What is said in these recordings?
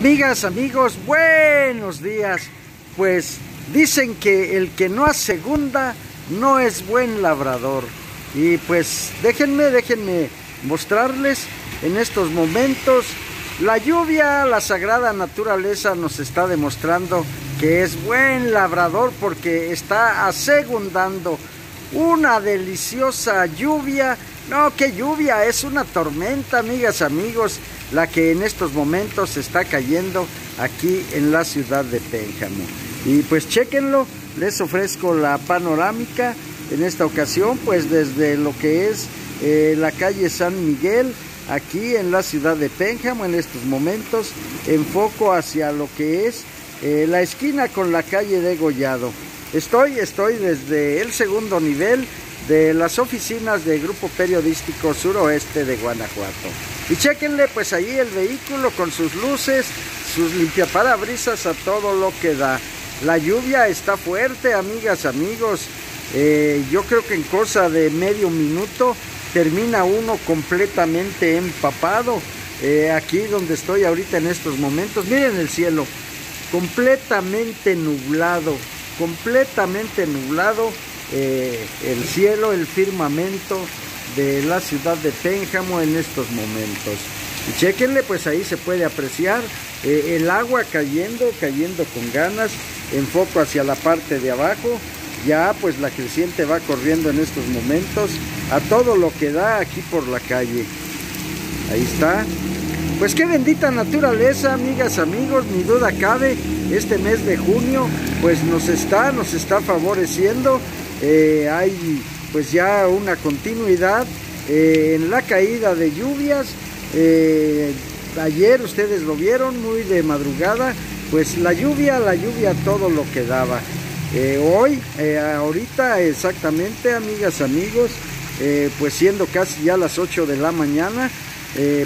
Amigas, amigos, buenos días. Pues dicen que el que no asegunda no es buen labrador. Y pues déjenme, déjenme mostrarles en estos momentos la lluvia, la sagrada naturaleza nos está demostrando que es buen labrador porque está asegundando una deliciosa lluvia. No, qué lluvia, es una tormenta, amigas, amigos la que en estos momentos está cayendo aquí en la ciudad de Pénjamo. Y pues chequenlo, les ofrezco la panorámica en esta ocasión, pues desde lo que es eh, la calle San Miguel, aquí en la ciudad de Pénjamo, en estos momentos, enfoco hacia lo que es eh, la esquina con la calle de Gollado. Estoy, estoy desde el segundo nivel de las oficinas del Grupo Periodístico Suroeste de Guanajuato. Y chequenle pues ahí el vehículo con sus luces, sus limpiaparabrisas a todo lo que da. La lluvia está fuerte, amigas, amigos. Eh, yo creo que en cosa de medio minuto termina uno completamente empapado. Eh, aquí donde estoy ahorita en estos momentos, miren el cielo, completamente nublado, completamente nublado eh, el cielo, el firmamento de la ciudad de Pénjamo en estos momentos. Y chequenle, pues ahí se puede apreciar eh, el agua cayendo, cayendo con ganas, en foco hacia la parte de abajo. Ya pues la creciente va corriendo en estos momentos a todo lo que da aquí por la calle. Ahí está. Pues qué bendita naturaleza, amigas, amigos, ni duda cabe, este mes de junio pues nos está, nos está favoreciendo eh, hay pues ya una continuidad eh, en la caída de lluvias. Eh, ayer ustedes lo vieron muy de madrugada, pues la lluvia, la lluvia todo lo que daba. hoy, ahorita exactamente, amigas, amigos, pues siendo casi ya las 8 de la mañana,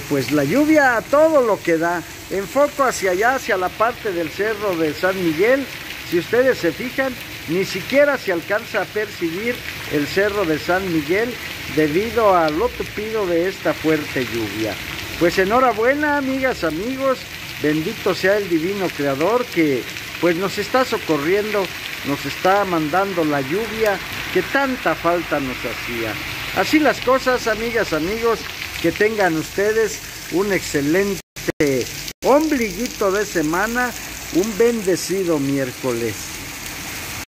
pues la lluvia todo lo que da. Enfoco hacia allá, hacia la parte del cerro de San Miguel. Si ustedes se fijan, ni siquiera se alcanza a percibir el cerro de San Miguel debido a lo tupido de esta fuerte lluvia. Pues enhorabuena, amigas, amigos, bendito sea el divino creador que pues nos está socorriendo, nos está mandando la lluvia que tanta falta nos hacía. Así las cosas, amigas, amigos, que tengan ustedes un excelente ombliguito de semana, un bendecido miércoles.